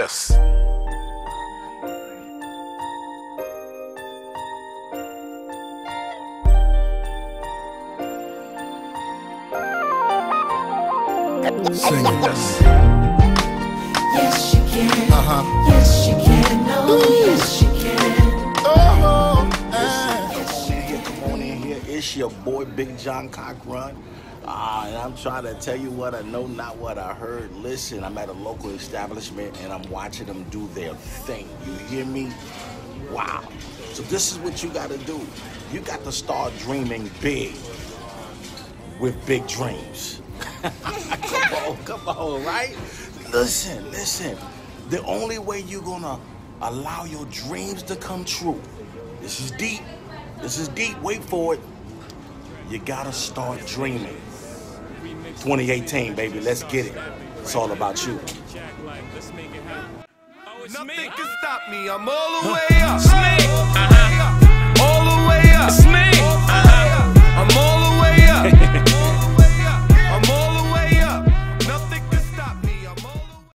Yes. Sing it. Yes. Yes, you can. Uh-huh. Yes, you can. Oh, yes, you can. Oh, uh. Come on in here, come on in here. It's your boy Big John Cockrum. Uh, and I'm trying to tell you what I know, not what I heard. Listen, I'm at a local establishment and I'm watching them do their thing. You hear me? Wow. So this is what you got to do. You got to start dreaming big with big dreams. come on, come on, right? Listen, listen. The only way you're gonna allow your dreams to come true. This is deep. This is deep. Wait for it. You gotta start dreaming. 2018, baby. Let's get it. It's all about you. Nothing can stop me. I'm all the way up.